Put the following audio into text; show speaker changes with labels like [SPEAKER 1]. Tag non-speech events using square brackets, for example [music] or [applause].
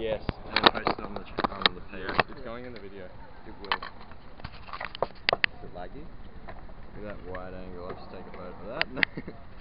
[SPEAKER 1] Yes.
[SPEAKER 2] And then post it on the, on the page.
[SPEAKER 1] Yeah, it's going in the video. It will.
[SPEAKER 2] Is it laggy? Look at that wide angle, I'll just take a photo of that. [laughs]